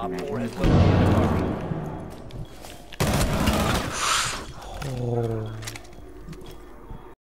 Op 4 has located the target. Oh.